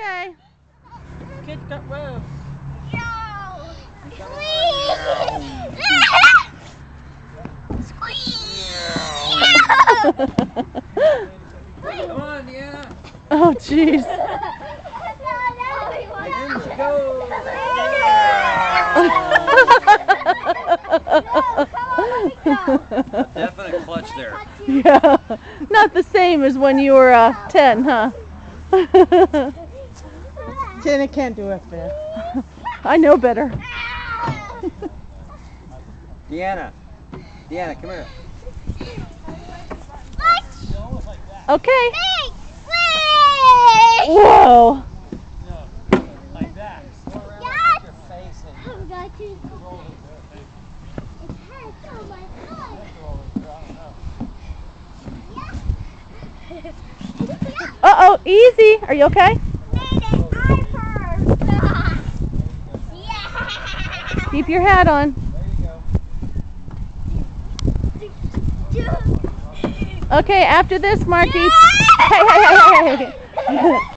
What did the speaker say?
Okay. Kid got well. Come on, Deanna. oh, jeez. Let's go. Definite clutch there. yeah. Not the same as when you were uh, 10, huh? Jenna can't do it fair. I know better. Deanna. Deanna, come here. Okay. Whoa. Like that. Yes. Your face and I'm going to. it. It hurts so my foot. Uh oh, easy. Are you okay? Made it. I first. yeah. Keep your hat on. Okay, after this, Marky. Hey, hey, hey, hey.